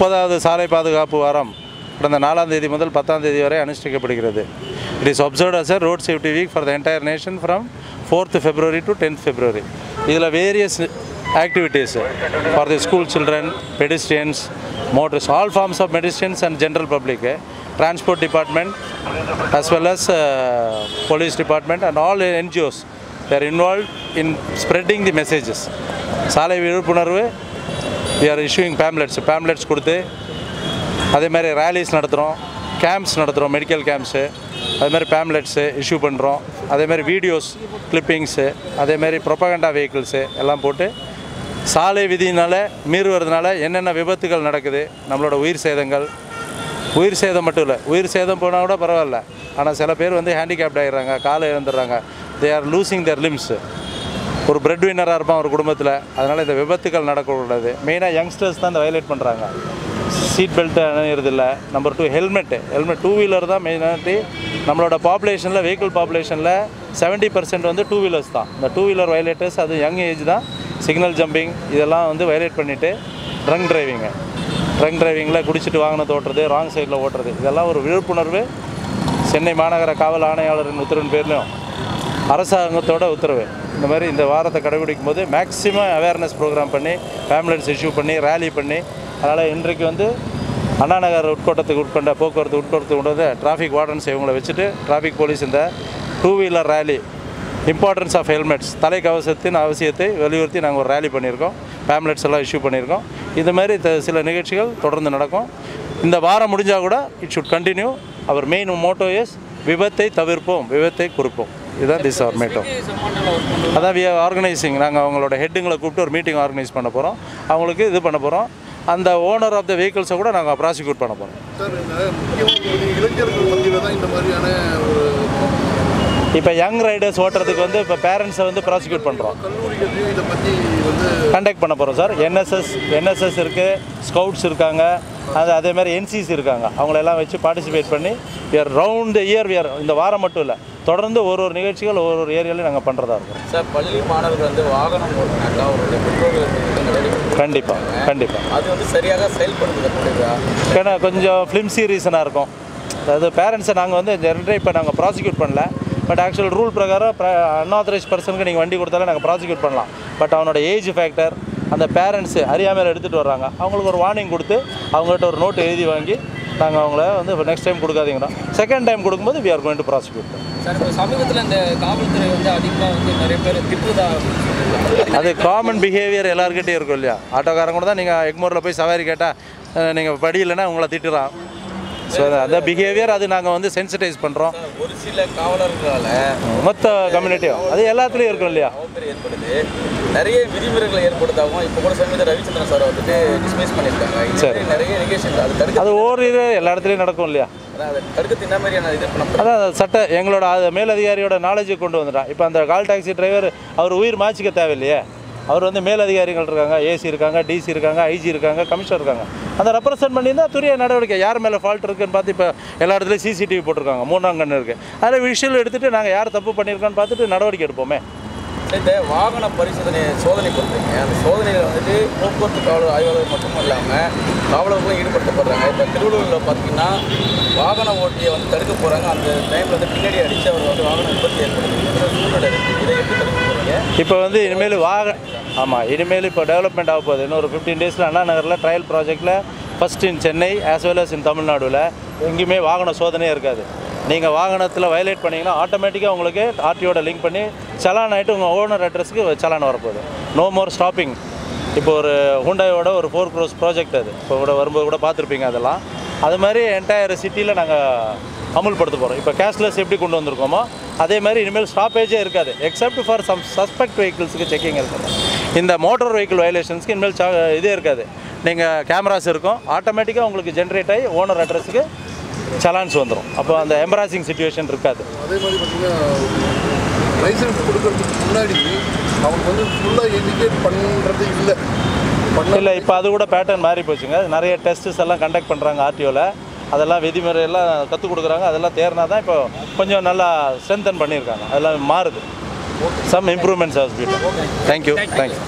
முப்பதாவது சாலை பாதுகாப்பு வாரம் கடந்த நாலாம் தேதி முதல் பத்தாம் தேதி வரை அனுஷ்டிக்கப்படுகிறது. It is observe as a road safety week for the entire nation from fourth February to tenth February இதில் various activities for the school children pedestrians motors all forms of pedestrians and general public transport department as well as uh, police department and all NGOs they are involved in spreading the messages. சாலை விழிப்புணர்வு we R issuing பேம்லெட்ஸ் pamphlets கொடுத்து அதே மாதிரி ரேலிஸ் நடத்துகிறோம் camps நடத்துகிறோம் medical camps அதே மாதிரி பேம்லெட்ஸு issue பண்ணுறோம் அதே மாதிரி வீடியோஸ் கிளிப்பிங்ஸு அதே மாதிரி ப்ரொபகண்டா வெஹிக்கிள்ஸு எல்லாம் போட்டு சாலை விதியினால் மீறுவதுனால என்னென்ன விபத்துகள் நடக்குது நம்மளோட உயிர் சேதங்கள். உயிர் சேதம் மட்டும் இல்லை உயிர் சேதம் போனால் கூட பரவாயில்ல. ஆனால் சில பேர் வந்து ஹேண்டிகேப்ட் ஆகிடுறாங்க காலை இழந்துடுறாங்க. They are losing their limbs ஒரு பிரெட் வின்னராக இருப்பான் ஒரு குடும்பத்தில். அதனால் இந்த விபத்துகள் நடக்கக்கூடாது. மெயினாக யங்ஸ்டர்ஸ் தான் இந்த வயலேட் பண்ணுறாங்க seat belt அணியறதில்ல. Number two helmet helmet two wheeler தான் மெயினாட்டி நம்மளோட பாப்புலேஷனில் வெஹிக்கிள் பாப்புலேஷனில் செவன்ட்டி பர்சன்ட் வந்து டூ வீலர்ஸ் தான். இந்த டூ வீலர் வயலேட்டர்ஸ் அது யங் ஏஜ் தான். சிக்னல் ஜம்பிங் இதெல்லாம் வந்து வயலேட் பண்ணிவிட்டு ட்ரங்க் டிரைவிங்கு ட்ரங்க் டிரைவிங்கில் குடிச்சிட்டு வாகனத்தை ஓட்டுறது ராங் சைடில் ஓட்டுறது. இதெல்லாம் ஒரு விழிப்புணர்வு. சென்னை மாநகர காவல் ஆணையாளரின் உத்தரவின் பேர்லையும் அரசாங்கத்தோட உத்தரவு. இந்த மாதிரி இந்த வாரத்தை கடைபிடிக்கும் போது மேக்ஸிமம் அவேர்னஸ் ப்ரோக்ராம் பண்ணி ஆம்புலன்ஸ் இஷ்யூ பண்ணி ரேலி பண்ணி அதனால் இன்றைக்கு வந்து அண்ணா நகர் உட்கோட்டத்துக்கு உட்கொண்ட போக்குவரத்து உட்கோட்டத்துக்கு கொண்டு வந்து டிராஃபிக் வார்டன்ஸ் இவங்களை வச்சுட்டு டிராஃபிக் போலீஸ் இந்த two wheeler rally importance of helmets தலைக்கவசத்தின் அவசியத்தை வலியுறுத்தி நாங்கள் ஒரு ரேலி பண்ணியிருக்கோம். பேம்லெட்ஸ் எல்லாம் இஷ்யூ பண்ணியிருக்கோம். இந்த மாதிரி த- சில நிகழ்ச்சிகள் தொடர்ந்து நடக்கும். இந்த வாரம் முடிஞ்சால் கூட it should continue our main motto is விபத்தை தவிர்ப்போம் விபத்தை குறிப்போம். இதுதான் திஸ் அவர் மேட்டோ அதான் வி ஆர்கனைசிங் நாங்கள் அவங்களோட ஹெட்டுங்களை கூப்பிட்டு ஒரு மீட்டிங் ஆர்கனைஸ் பண்ண போகிறோம் அவங்களுக்கு இது பண்ண போகிறோம் அந்த ஓனர் ஆஃப் த வெஹிக்கிள்ஸை கூட நாங்கள் ப்ராசிக்யூட் பண்ண போகிறோம் இப்போ யங் ரைடர்ஸ் ஓட்டுறதுக்கு வந்து இப்போ பேரண்ட்ஸை வந்து ப்ராசிக்யூட் பண்ணுறோம் கண்டக்ட் பண்ண போகிறோம் சார் என்எஸ்எஸ் என்எஸ்எஸ் இருக்குது ஸ்கவுட்ஸ் இருக்காங்க அது அதே மாதிரி என்சிசி இருக்காங்க. அவங்களெல்லாம் வச்சு பார்ட்டிசிபேட் பண்ணி wear round the year wear இந்த வாரம் மட்டும் இல்லை தொடர்ந்து ஒரு ஒரு நிகழ்ச்சிகள் ஒரு ஒரு ஏரியாலையும் நாங்கள் பண்ணுறதா இருக்கும். சார் பள்ளி மாணவர்கள் வந்து வாகனம் ஓட்டினாக்கா அவருடைய பெற்றோர்கள் கண்டிப்பாக கண்டிப்பாக அது வந்து சரியாக செயல்படுத்தப்படுதா ஏன்னா கொஞ்சம் ஃபிலிம்சி ரீசனாக இருக்கும். அதாவது பேரண்ட்ஸை நாங்கள் வந்து ஜென்ரே இப்போ நாங்கள் ப்ராசிக்யூட் பண்ணல. பட் ஆக்சுவல் ரூல் பிரகாரம் அன்ஆத்தரைஸ் பர்சனுக்கு நீங்கள் வண்டி கொடுத்தாலும் நாங்கள் ப்ராசிக்யூட் பண்ணலாம். பட் அவனோட ஏஜ் ஃபேக்டர் அந்த பேரண்ட்ஸு அறியாமையில் எடுத்துகிட்டு வர்றாங்க. அவங்களுக்கு ஒரு வார்னிங் கொடுத்து அவங்ககிட்ட ஒரு நோட்டு எழுதி வாங்கி நாங்கள் அவங்கள. வந்து நெக்ஸ்ட் டைம் கொடுக்காதீங்கன்னா செகண்ட் டைம் கொடுக்கும்போது we are going to prosecute sir இப்போ சமீபத்தில் இந்த காவல்துறை வந்து அதிகமாக வந்து நிறைய பேர் திட்டுதா அது காமன் பிஹேவியர் எல்லாருக்கிட்டையும் இருக்கும் இல்லையா? ஆட்டோக்காரங்க கூட தான் நீங்கள் எக்மோரில் போய் சவாரி கேட்டால் நீங்கள் படியில்லைன்னா உங்களை திட்டுறான். ஸோ அந்த பிஹேவியர் அது நாங்கள் வந்து சென்சிட்டைஸ் பண்ணுறோம் ஒரு சில காவலர்களால் மொத்த கம்யூனிட்டியும் அது எல்லாத்துலேயும் இருக்கும் இல்லையா? அவப்பேர் ஏற்படுது. நிறைய விதிமுறைகளை ஏற்படுத்தாகவும் இப்போ கூட சமீபத்தில் ரவிச்சந்திரன் சார் வந்துட்டு டிஸ்மிஸ் பண்ணியிருக்காங்க. சரி. நிறைய நிகழ்ச்சி அது தடுக்க அது ஓரிரு எல்லா இடத்துலையும் நடக்கும் இல்லையா? தடுக்கிறது என்ன மாதிரியான இது பண்ண அதான் சட்ட எங்களோட அது மேலதிகாரியோட நாலேஜை கொண்டு வந்துட்டான். இப்போ அந்த கால் டாக்ஸி டிரைவர் அவர் உயிர் மாச்சிக்க தேவையில்லையே. அவர் வந்து மேலதிகாரிகள் இருக்காங்க ஏசி இருக்காங்க டிசி இருக்காங்க ஐஜி இருக்காங்க கமிஷனர் இருக்காங்க. அந்த ரெப்ரசென்ட் பண்ணியிருந்தா துரிய நடவடிக்கை. யார் மேலே ஃபால்ட் இருக்குன்னு பார்த்து இப்போ எல்லா இடத்துலையும் சிசிடிவி போட்டிருக்காங்க. மூணாம் கண்ணு இருக்குது அதில் விஷயம் எடுத்துகிட்டு நாங்கள் யார் தப்பு பண்ணியிருக்கோன்னு பார்த்துட்டு நடவடிக்கை எடுப்போமே. இந்த வாகன பரிசோதனை சோதனை பண்ணுறீங்க அந்த சோதனையில் வந்துட்டு போக்குவரத்து காவலர் ஆய்வாளர் மட்டும் இல்லாமல் காவலர்களும் ஈடுபடுத்தப்படுறாங்க. இப்போ திருவள்ளூரில் பார்த்தீங்கன்னா வாகன ஓட்டியை வந்து தடுக்க போகிறாங்க அந்த டைமில் வந்து பின்னாடி அடித்து அவர் வந்து வாகன விபத்து ஏற்படுது சூழ்நிலை இருக்குது இதை எப்படி தடுக்க போகிறீங்க இப்போ வந்து இனிமேல் வாக ஆமாம் இனிமேல் இப்போ டெவலப்மெண்ட் ஆக போகுது. இன்னொரு ஃபிஃப்டீன் டேஸில் அண்ணா நகரில் ட்ரையல் ப்ராஜெக்ட்டில் first in Chennai as well as in தமிழ்நாடுவில் எங்கேயுமே வாகன சோதனையே இருக்காது. நீங்கள் வாகனத்தில் வயலேட் பண்ணிங்கன்னா ஆட்டோமேட்டிக்காக உங்களுக்கு ஆர்டிஓட லிங்க் பண்ணி சலான் ஆகிட்டு உங்கள் ஓனர் அட்ரஸுக்கு சலான் வரப்போகுது. நோ மோர் ஸ்டாப்பிங் இப்போ ஒரு ஹூண்டாயோட ஒரு ஃபோர் க்ரோஸ் ப்ராஜெக்ட் அது. இப்போ கூட வரும்போது கூட பார்த்துருப்பீங்க அதெல்லாம். அது மாதிரி என்டையர் சிட்டியில் நாங்கள் அமுல்படுத்த போகிறோம் இப்போ கேஷ்லெஸ் எப்படி கொண்டு வந்திருக்கோமோ அதே மாதிரி இனிமேல் ஸ்டாப்பேஜே இருக்காது. எக்ஸப்ட் ஃபார் சம் சஸ்பெக்ட் வெஹிக்கிள்ஸுக்கு செக்கிங் இருக்கும். இந்த மோட்டார் வெஹிக்கிள் வயலேஷன்ஸ்க்கு இனிமேல் இதே இருக்காது. நீங்கள் கேமராஸ் இருக்கும். ஆட்டோமேட்டிக்காக உங்களுக்கு ஜென்ரேட் ஆகி ஓனர் அட்ரஸுக்கு சலான்ஸ் வந்துடும் அப்போ அந்த எம்பராசிங் சுச்சுவேஷன் இருக்காது. அதே மாதிரி பார்த்தீங்கன்னா லைசன்ஸ் கொடுக்கறதுக்கு முன்னாடி அவங்க வந்து ஃபுல்லாக எஜுகேட் பண்ணுறது இல்லை. இல்லை இப்போ அது கூட பேட்டர்ன் மாறி போச்சுங்க. நிறைய டெஸ்ட்ஸ் எல்லாம் கண்டக்ட் பண்ணுறாங்க ஆர்டிஓவில் அதெல்லாம் விதிமுறையெல்லாம் கற்றுக் கொடுக்குறாங்க. அதெல்லாம் தேர்னா தான் இப்போ கொஞ்சம் நல்லா ஸ்ட்ரென்தன் பண்ணியிருக்காங்க. அதெல்லாம் மாறுது. Some improvements hospital thank you thank you